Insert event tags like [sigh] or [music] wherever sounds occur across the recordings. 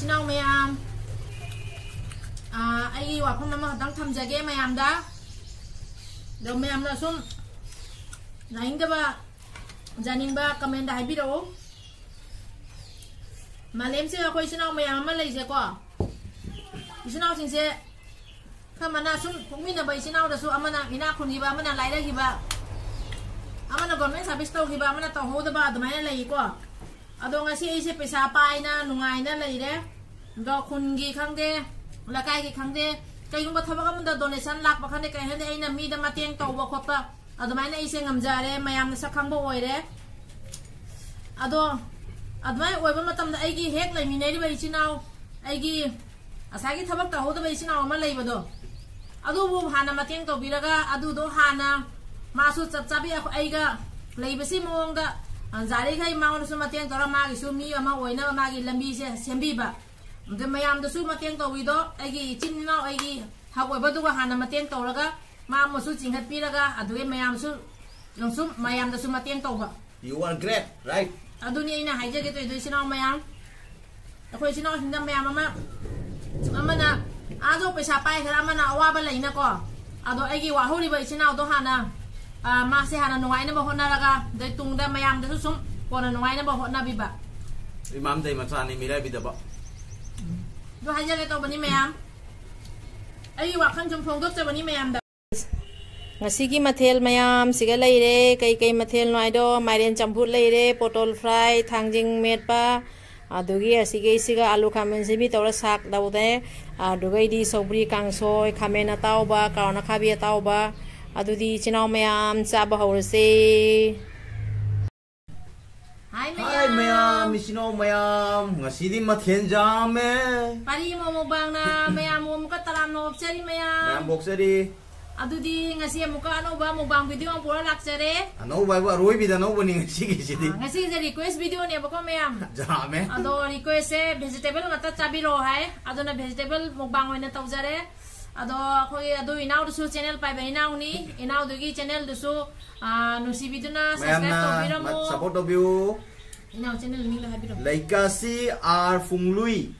chino mayam à ai waphang nam đang tham gia game mayam đó rồi mayam là sum nãy cái ba janin ba comment đại bi đâu. Mà coi sẽ khơi chino mayam mà lấy sẽ có chino xin sẽ khi mà na xong không biết là bây chino đó sum à, mình ina không gì ba amana lại đây gì ba. À, amana còn mấy service tàu gì ba amana tàu hồ đó ba, tụi mày lấy qua ado nga si ise pesa pai na, nungai na lei re. Do khun gi khang de la kai gi khang de. Kai gum ba thaba ga mun donation lak ba khan de kai hen ai na mi da ma teng taw ba khot ba ado mai na ise ngam ja re, mayam na sa khang ba oi re. Ado admai oi ba matam da ai gi hek lai mi nei ri ba ichi nau ai gi asa gi thaba ta ho da ba ichi nau ma lei ba do. Ado bu hana ma teng taw bi ra ga, ado do hana ma su chap chabi ai ga. Lei ba si mong da ꯖꯥꯔꯤꯈꯩ ꯃꯉꯣꯟꯗꯁꯨ ꯃꯇꯦꯡ ꯇꯧꯔ ꯃꯥꯒꯤꯁꯨ ꯃꯤ ꯑꯃ ꯑꯣꯏꯅꯕ ꯃꯥꯒꯤ ꯂꯝꯕꯤꯁꯦ ꯁꯦꯝꯕꯤꯕ ꯑꯗ ꯃꯌꯥꯝꯗꯁꯨ ꯃꯇꯦꯡ ꯇꯧꯕꯤꯗꯣ ꯑꯩꯒꯤ ꯏꯆꯤꯟ ꯏꯅꯥꯎ ꯑꯩꯒꯤ ꯍꯛ ꯑꯣꯏꯕꯗꯨꯒ ꯍꯥꯟꯅ ꯃꯇꯦꯡ ꯇꯧꯔꯒ ꯃꯥ ꯑꯃꯁꯨ ꯆꯤꯡꯈꯠꯄꯤꯔꯒ ꯑꯗꯨꯒꯤ ꯃꯌꯥꯝꯁꯨ ꯁꯨꯝ ꯃꯌꯥꯝꯗꯁꯨ ꯃꯇꯦꯡ ꯇꯧꯕ You are great, right? ꯑꯗꯨꯅꯤ ꯑꯩꯅ ꯍꯥꯏꯖꯒꯦ ꯇꯧꯏꯗꯣ ꯏꯆꯤꯟ ꯏꯅꯥꯎ ꯃꯌꯥꯝ ꯑꯩꯈꯣꯏ ꯏꯆꯤꯟ ꯏꯅꯥꯎꯁꯤꯡꯗ ꯃꯌꯥꯝ ꯑꯃ ꯑꯃꯅ ꯑꯥꯗꯣ ꯄꯩꯁꯥ ꯄꯥꯏꯈ꯭ꯔ ꯑꯃꯅ ꯑꯋꯥꯕ ꯂꯩꯅꯀꯣ ꯑꯗꯣ ꯑꯩꯒꯤ ꯋꯥꯍꯧꯔꯤꯕ ꯏꯆꯤꯟ ꯏꯅꯥꯎꯗꯣ ꯍꯥꯟꯅ uh, mase hana nungai na bahona raga dai tung da mayam da sum kona nungai na bahona biba imam dai macha ni mira bi da ba do haja le to bani mayam ai wa khan jum phong dok cha bani mayam da ngasi mathel mayam siga leire kai kai mathel noi do mairen champut leire potol fry thangjing metpa adugi asige siga alu khamen sibi tawra sak dawde adugai di sobri kang kangsoi khamena tawba kauna khabi tawba ꯑꯗꯨꯗꯤ ꯏꯆꯤꯟ ꯏꯅꯥꯎ ꯃꯌꯥꯝ ꯆꯥꯕ ꯍꯧꯔꯁꯦ Hai Hai mayam, isino mayam. Ngasidi mathen jame. Pari mo mo bang na mayam mo muka taram no chari mayam. Mayam boksari. Adudi ngasi muka ano ba mo bang video ang pura laksare. Ano ba ba roi bida no bani ngasi sidi. Ngasi je request video ni ba ko mayam. [laughs] Jame. Ado request e vegetable ngata chabi ro hai. Ado na vegetable mo bang hoina tawjare. Ado khoi ado inaw du channel pai ba inaw ni. Inaw du gi channel du su nusi bidu na subscribe to bira mo support of you inaw channel ni la habiro laikasi ar funglui.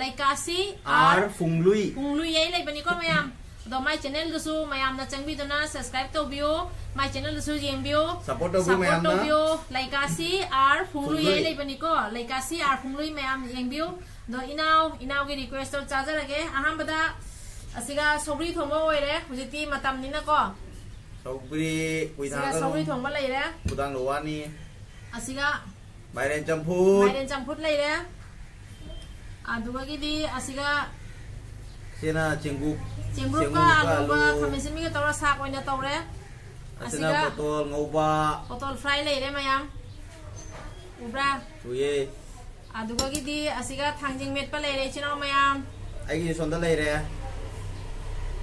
Laikasi ar funglui. Funglui yai lai bani ko mayam ado my channel du su mayam na changbi du na subscribe to biu. My channel du su yeng biu support of you mayam na. biu. Laikasi ar funglui yai lai bani ko. Laikasi ar funglui mayam yeng gi asiga sobri thongba oire hujiti matam nina ko sobri kuitang sobri thongba leire kudang lowani asiga mairen champut mairen champut leire aduga gidi asiga sena cenggu cenggu ka alu ba. Khamisi mi tawra sak oina tawre asiga potol ngoba potol fry leire mayam ubra tuye aduga gidi asiga thangjing met pa leire chino mayam aigi sonda leire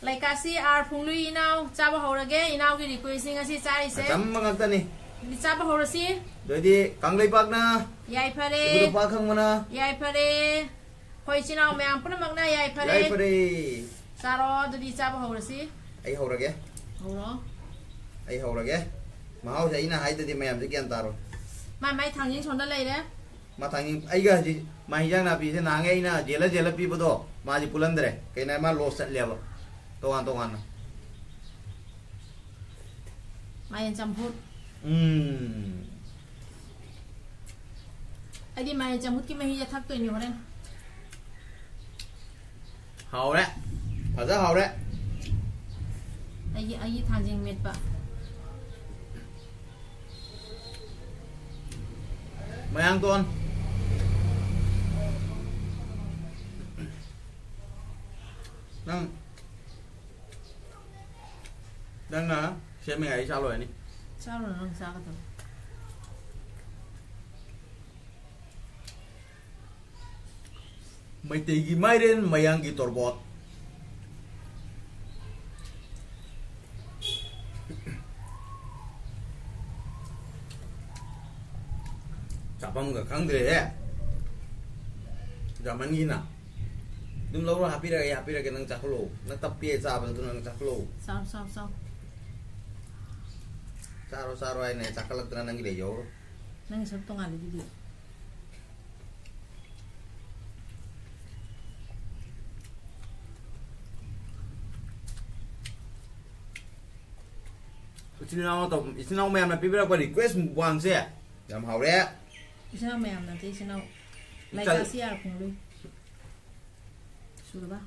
lấy cả si ar phung lui inau cha bao hầu ra ghé inau cái request sinh asi cha đi sẽ chấm mà ngắt ta nè cha bao hầu ra si rồi đi căng lấy bạc na yai phare bụt bạc không mana yai phare khoi chín nào mèm phun mặc na yai phare yai phare cha ro rồi đi cha bao hầu ra si ai hầu ra ghé hầu nó ai hầu ra ghé mà hầu thì ina hai từ thì mèm thì kian ta rồi mà mày thằng những chọn đó lấy đấy mà thằng những ai cái gì mà hiện nay là bị thế nàng ấy na jela jela bị bớt đó mà chỉ pulan đấy cái này mà lost lại vậy tô ăn tô ăn mày ăn tuan tuan mayan campur hmm adi mayan campur kia mình sẽ thắc tôi nhiều đấy. Hầu đấy. Thật rất hầu đấy. Ai gì ai adi thằng gì mệt bạ mày ăn tuan năng đang là xem mày ấy sao rồi này sao rồi nó sao rồi may tigi may rin mayang gitorbot. Kapam ga kang dire. Eh? Zaman gina. Dum lawa hapira ga hapira kenang cakulo. Natapie sa abang tu nang caklo. Sam sam sam. Saro-saro ae nek sakalet tenan nang ya ora. Nang isep tungan iki. Sinaw to, sinaw mayam na pipila di request buang siya. Jam haure. Sinaw mayam na te sinaw. Lekasi ar kung lui. Sura ba?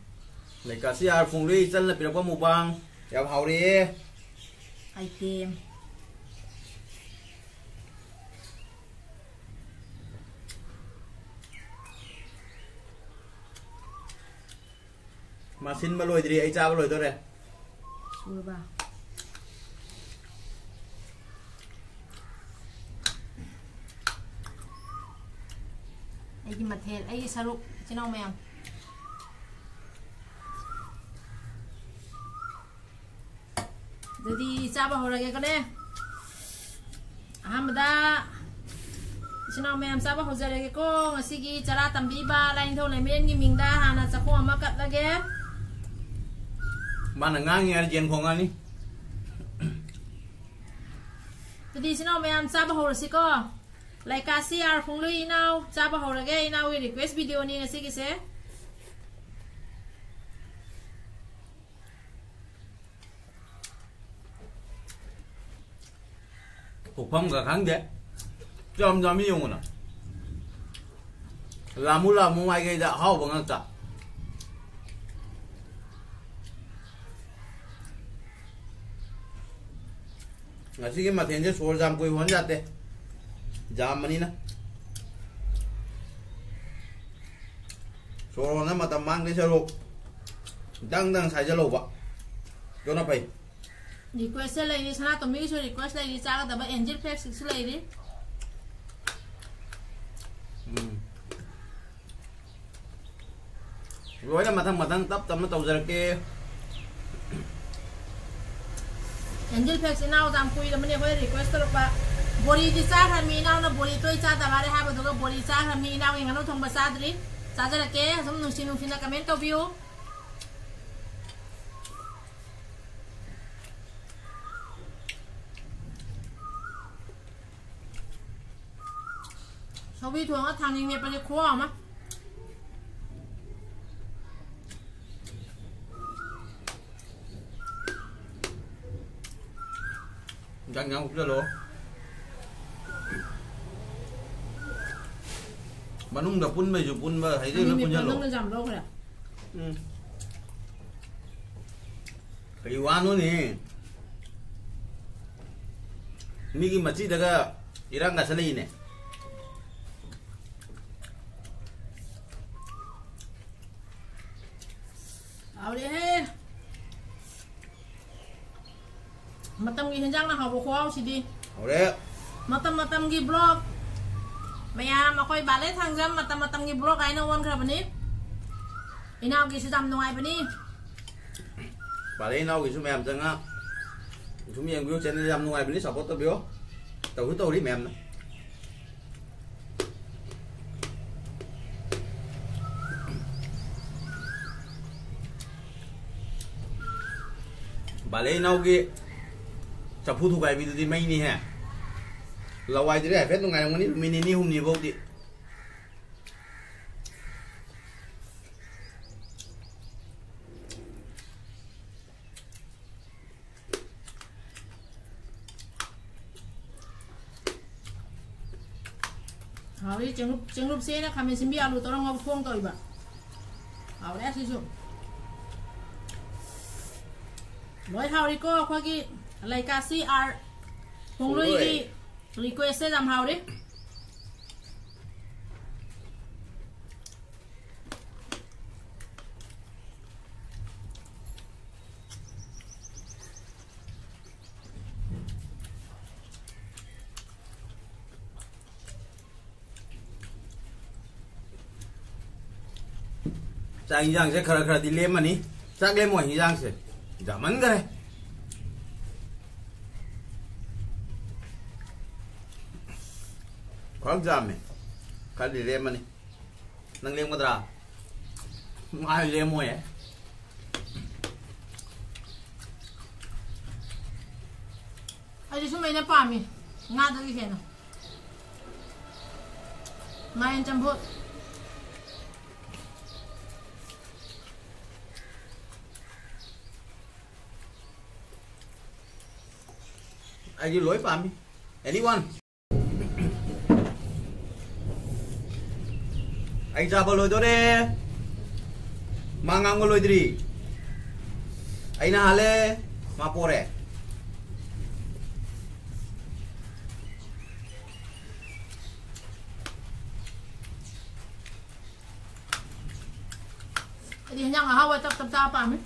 Lekasi ar kung lui, sal na pila kwa mubang. Jam haure. Ya. Item. ꯃꯁꯤꯟ ꯑꯃ ꯂꯣꯏꯗ꯭ꯔꯤ ꯑꯩ ꯆꯥꯕ ꯂꯣꯏꯗꯣꯔꯦ ꯁꯨꯔꯕ ꯑꯩꯒꯤ ꯃꯊꯦꯜ ꯑꯩꯒꯤ ꯁꯔꯨꯛ ꯏꯆꯤꯟꯅꯥꯎ ꯃꯌꯥꯝ ꯑꯗꯨꯗꯤ ꯆꯥꯕ ꯍꯧꯔꯒꯦꯀꯣꯅꯦ ꯑꯍꯥꯟꯕꯗ ꯏꯆꯤꯟꯅꯥꯎ ꯃꯌꯥꯝ ꯆꯥꯕ ꯍꯧꯖꯔꯒꯦꯀꯣ ꯉꯁꯤꯒꯤ ꯆꯔꯥ ꯇꯝꯕꯤꯕ ꯂꯥꯏꯅꯤꯡꯊꯧ ꯂꯩꯃꯔꯦꯟꯒꯤ ꯃꯤꯡꯗ ꯍꯥꯟꯅ ꯆꯥꯛꯈꯣꯝ ꯑꯃ ꯀꯠꯂꯒꯦ giảm quỳ huấn ra tê giảm mà đi. Nè số nó mà tầm mang đi xe lục đang đang xài xe. Lục ạ cho nó phải request se lai ni sana to mi so request lai ni chaga da ba angel flex su lai ri Ừ. rồi là mà thằng mà thằng tấp tầm nó tàu ra kia angel flex inau dam kui da mane hoi request ro pa bori ji sa ha mi inau na bori toi cha da ba re ha ba do ga bori sa ha mi inau ingano thong ba sa dri sa ja ke sum nu sin nu sin comment to view. Sau khi thường thằng nhìn nghiệp là khó mà. chẳng nhau ra lỗ mà nung đập pun bây giờ pun mà thấy thằng nó nhìn pun nghiệp ra nó lỗ nó giảm đâu rồi Ừ. cái quan nó nè 미기 맞지 내가 이랑 가서는 이네 mà tâm ghi hình dáng là học bộ matamgi henjang đi. Học đấy mà tâm mà tâm matamgi blog. Maya à, mà tâm mà tâm matamgi blog aina won kra bani inaw gi sujam no ai bani bale nào gi su mềm jang á. Su mem gi chen jam no ai bani support to bio tàu hứa tôi đi mềm nữa bà lấy nào kia chừng lúc chừng lúc xe nó khăm xin bia luôn tao đang ngọc thuông tôi bà ảo đấy sử dụng nói hao đi cô khoa kia lấy cả CR Hùng lui đi Request sẽ làm hầu đi Sang hijang saya kara kara dilema ni. Sang lemo hijang saya. Zaman dah. lam jam me kali le mani nang le ngodra ngai le mo eh. ye ai su me na pa mi. Nga da ki hena. Anh jam bhot ai lối ba mi. Anyone? Anh ra vào lối tôi đi. Mang ngang vào lối đi. Anh na hale mà pore ai đi nhang à hawa tập tập tập à mi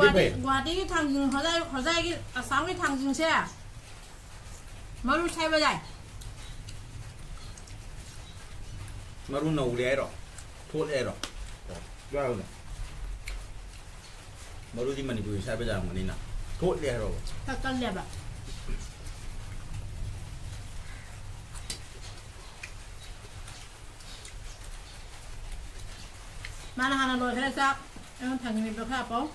Apa Tadi gua di gua di thằng dừng họ ra họ ra cái à, cái thằng dừng xe à? Mà lúc xe bao giờ? Maru nau le ro thot e ro ga ga maru di mani bu sai ba jang mani na thot le ro thật cân đẹp ạ. Mà là hàng rồi? Là sao? Em thằng mình được hả bố ai ma se phana koi koi ngai ra chabi bani jatre ai sa bo lo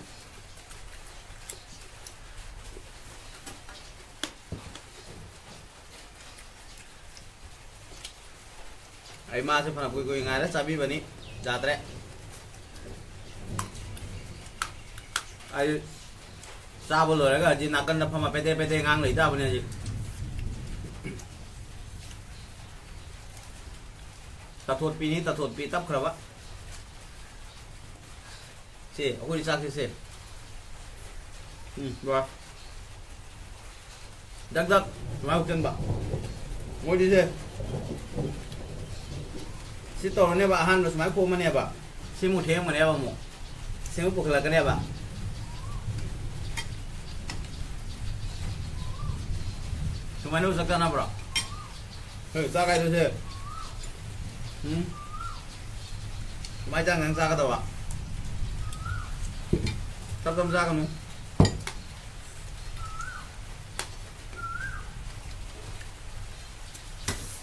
ga ji nakan na phama pete pete ngang lei ta bani ji ta thot pi ni ta thot pi tap khra ba se aku di sak se hmm ba dak dak mau chân ba ngồi đi chơi si to ne ba? Han mas mai ko mane ba? Si mu the mane ba mo? Si mu pukla kane ba? Sumane usakta na bra Hey, sa kai se Hmm? Mai chang ngang sa ka to ba Tap tam sa ka nu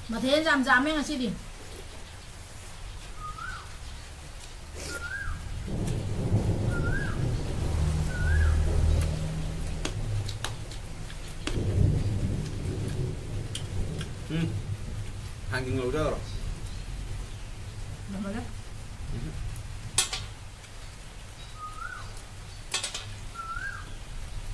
mà thế giảm giảm em là gì đi Hmm Hanging lo da ro Được rồi đấy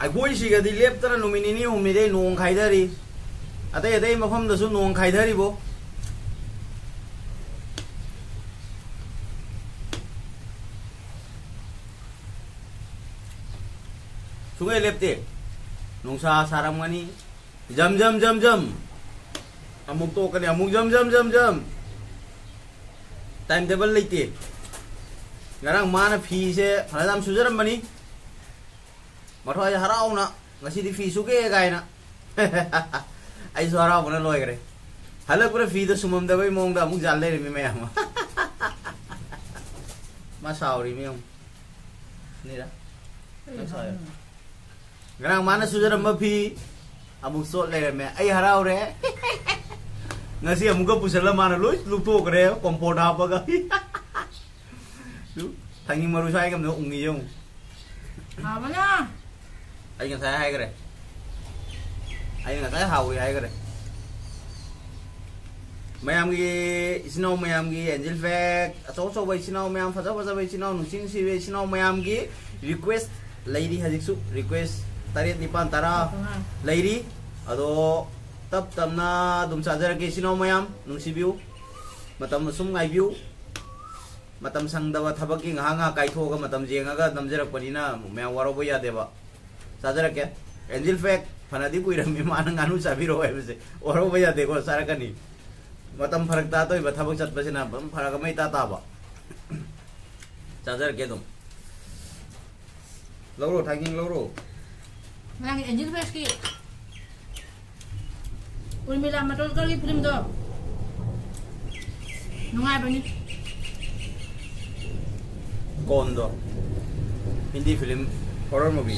som da Thầm mà cái Mày ăn mày ăn wari khai ra là gì Sa Ai ta bốc lo re Aduh, ai sino mayam ꯑꯩꯈꯣꯏ ꯁꯤꯒꯗꯤ ꯂꯦꯞꯇꯅ ꯅꯨꯃꯤꯠ ꯅꯤꯅꯤ ꯍꯨꯝꯅꯤꯗꯩ ꯅꯣꯡ ꯈꯥꯏꯊꯔꯤ ꯑꯇꯩ ꯑꯇꯩ ꯃꯐꯝꯗꯁꯨ ꯅꯣꯡ ꯈꯥꯏꯊꯔꯤꯕꯣ ꯁꯨꯡꯂꯦꯞ mathoi harau na ngasi fi suke gai na ai so harau bona loi gre hala pura fi da sumam da bai mong da mung jalle mi me am ma này mi am ni da garang mana sujara ma phi amuk so le me ai harau re ngasi amuka pusala mana loi lupo gre kompor da ba ga thằng nhưng mà rồi sai cái nó ủng gì không? à mà nha ai anh thấy hay cái này. Ai là thấy hầu thì hay cái này. Mấy em ghi sino mấy em ghi angel về à, số số về sino mấy em phát ra về sino nung xin xin về sino. Mấy em ghi request lady hazik su request. Tarik nipan tara lady ado tập tầm na đúng sao giờ cái sino mấy em nung xin view. Mà tầm sum ngay view. Mà tầm sang đâu thà bắc kinh hàng hàng cái thua cái mà tầm ngang cái tầm giờ là quan na. Mấy em vào bây giờ ꯆꯥꯖꯔꯛꯀꯦ ꯑꯦꯟꯖꯤꯜ ꯐꯦꯛ ꯐꯅꯗꯤ ꯀꯨꯏꯔꯝꯃꯤ ꯃꯥꯅ ꯉꯥꯅꯨ ꯆꯥꯕꯤꯔꯛꯑꯣ ꯍꯥꯏꯕꯁꯦ ꯑꯣꯏꯔꯧꯕ ꯌꯥꯗꯦꯀꯣ ꯆꯥꯔꯛꯀꯅꯤ ꯃꯇꯝ ꯐꯔꯛ ꯇꯥꯗꯣꯏꯕ ꯊꯕꯛ ꯆꯠꯄꯁꯤꯅ ꯑꯗꯨꯝ ꯐꯔꯛ ꯑꯃ ꯏꯇꯥ ꯇꯥꯕ ꯆꯥꯖꯔꯛꯀꯦ ꯑꯗꯨꯝ ꯂꯧꯔꯣ ꯊꯥꯡꯖꯤꯡ ꯂꯧꯔꯣ ꯉꯔꯥꯡꯒꯤ ꯑꯦꯟꯖꯤꯜ ꯐ꯭ꯔꯦꯁꯀꯤ ꯎꯔꯃꯤꯂꯥ ꯃꯇꯣꯜꯀꯔꯒꯤ ꯐꯤꯂꯝꯗꯣ ꯅꯨꯡꯉꯥꯏꯕꯅꯤ ꯀꯣꯟꯗꯣ Hindi film horror movie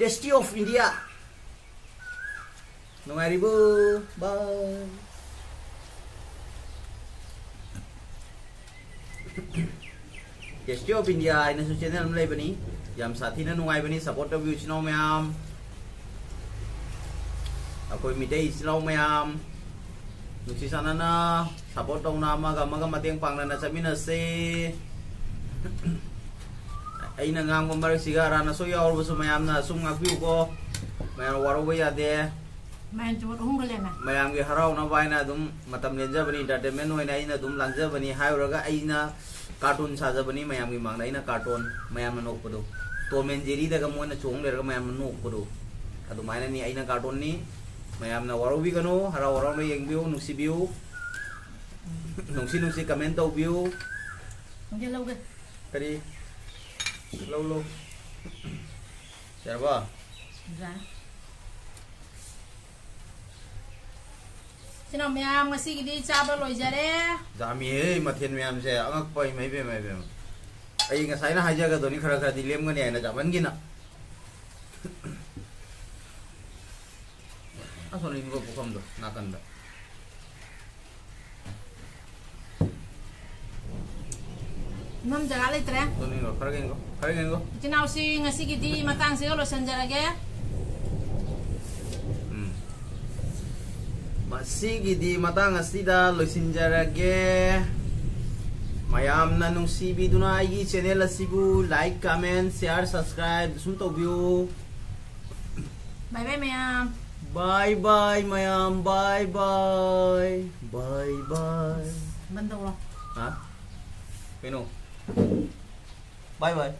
Tasty of India. Nungaribu. Bye. Tasty of India ina su channel am lai bani. Yam sathi na nungai bani support of you chino mayam. Akoi midai chino mayam. Nusi sana na support tong na maga maga mateng pang na na saminase. ꯑꯩꯅ ꯉꯥꯡꯕ ꯃꯔꯛꯁꯤꯒ ꯔꯥꯅꯁꯨ ꯌꯥꯎꯔꯕꯁꯨ ꯃꯌꯥꯝꯅ ꯁꯨꯝ ꯉꯥꯛꯄꯤꯌꯨꯀꯣ ꯃꯌꯥꯝ ꯋꯥꯔꯧꯕ ꯌꯥꯗꯦ ꯃꯌꯥꯝꯒꯤ ꯍꯔꯥꯎꯅꯕ ꯍꯥꯏꯅ ꯑꯗꯨꯝ ꯃꯇꯝ ꯂꯦꯟꯖꯕꯅꯤ ꯏꯟꯇꯔꯇꯦꯟꯃꯦꯟ ꯑꯣꯏꯅ ꯑꯩꯅ ꯑꯗꯨꯝ ꯂꯥꯡꯖꯕꯅꯤ ꯍꯥꯏꯔꯨꯔꯒ ꯑꯩꯅ ꯀꯥꯔꯇꯨꯟ ꯁꯥꯖꯕꯅꯤ ꯃꯌꯥꯝꯒꯤ ꯃꯥꯡꯗ ꯑꯩꯅ ꯀꯥꯔꯇꯨꯟ ꯃꯌꯥꯝꯅ ꯅꯣꯛꯄꯗꯣ ꯇꯣꯝ ꯑꯦꯟ ꯖꯦꯔꯤꯗꯒ ꯃꯣꯏꯅ ꯆꯣꯡ ꯂꯩꯔꯒ ꯃꯌꯥꯝꯅ ꯅꯣꯛꯄꯗꯣ ꯑꯗꯨꯃꯥꯏꯅꯅꯤ ꯑꯩꯅ ꯀꯥꯔꯇꯨꯟꯅꯤ ꯃꯌꯥꯝꯅ ꯋꯥꯔꯧꯕꯤꯒꯅꯨ ꯍꯔꯥꯎ ꯍꯔꯥꯎꯅ ꯌꯦꯡꯕꯤꯌꯨ ꯅꯨꯡꯁꯤꯕꯤꯌꯨ ꯅꯨꯡꯁꯤ ꯅꯨꯡꯁꯤ ꯀꯃꯦꯟ ꯇꯧꯕꯤꯌꯨ ꯀꯔꯤ lâu lâu, dạ vâng dạ. Xin ông em ngasi cái đi cha bao lối giờ đấy. Dạ mi ấy mà thiên mi em sẽ ăn quay mấy bên mấy bên. Ấy cái sai nó hai giờ cái đồ này khờ khờ đi liêm cái này là chả vấn gì nè. À sao nên có không được na cần được. ông xí ngà xí đi mà tăng xí lồi sân ra ghé. ꯎꯝ ꯃꯁꯤꯒꯤꯗꯤ ꯃꯇꯥꯡ ꯑꯁꯤꯗ ꯂꯣꯏꯁꯤꯟꯖꯔꯒꯦ ꯃꯌꯥꯝꯅ ꯅꯨꯡꯁꯤꯕꯤꯗꯨꯅ ꯑꯩꯒꯤ ꯆꯦꯅꯦꯜ ꯑꯁꯤꯕꯨ like comment share subscribe ꯁꯨꯝ ꯇꯧꯕꯤꯌꯨ Bye bye mẹ. Bye bye mayam bye bye bye bye Bắn đầu rồi. hả Pino Bye bye